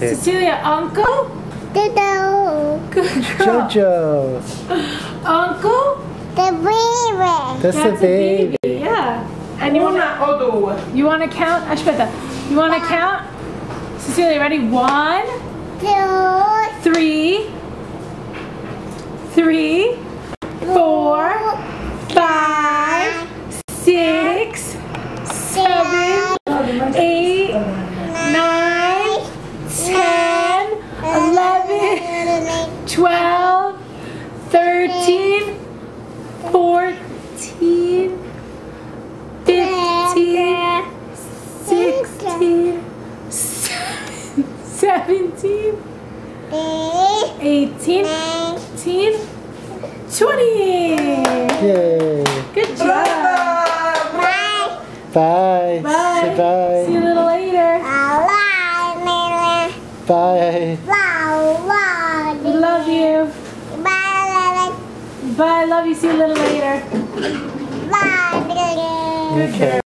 too. Cecilia, uncle? Dodo. Good girl. Jojo. Uncle? The baby. That's, That's a baby. Yeah. And you want Una you want to count? Aspetta. You want to count? Cecilia, ready? One, Two. three, three, four, five, six, seven, eight, 12, 13, 14, 15, 16, 17, 18, 19, 20. Yay. Good job. Bye. Bye. Bye. See you a little later. Bye. Bye. Bye. Bye. We love you. Bye. I love you. See you a little later. Bye. Good girl.